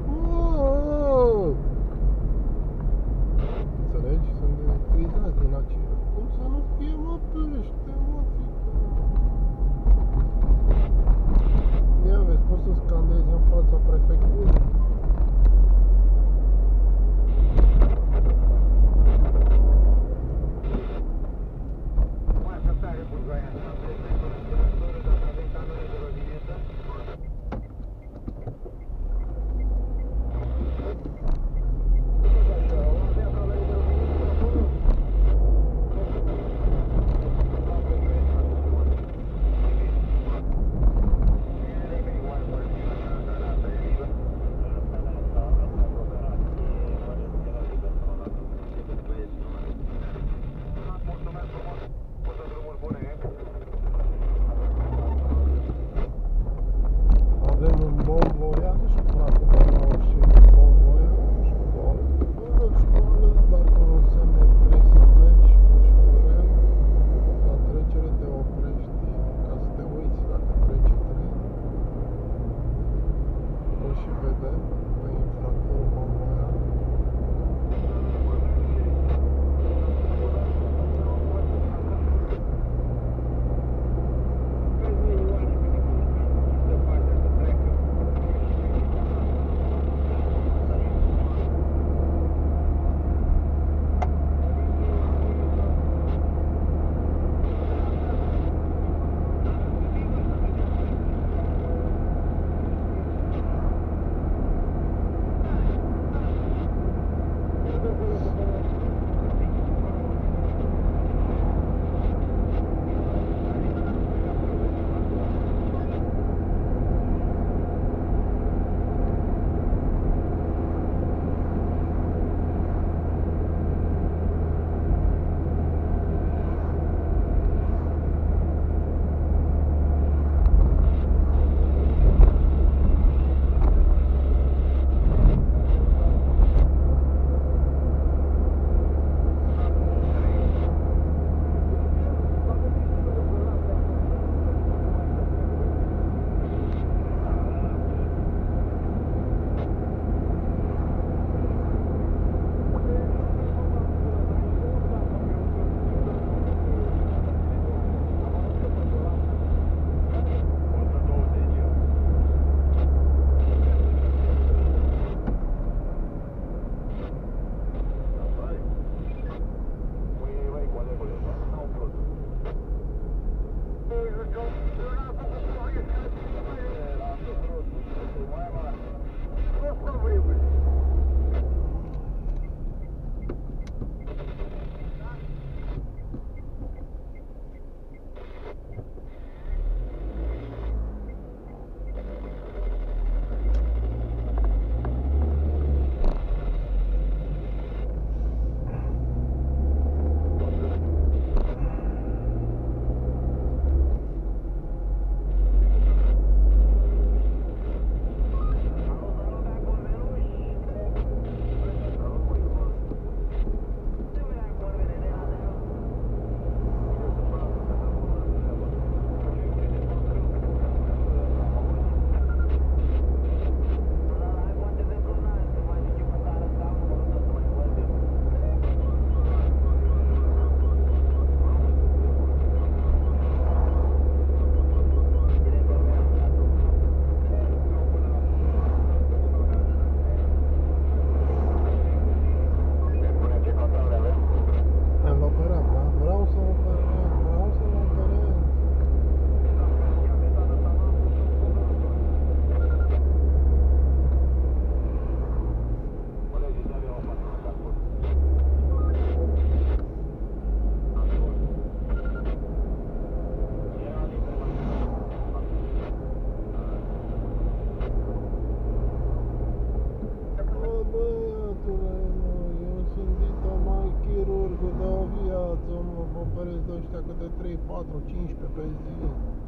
God. nữa 4, 15 pe zi.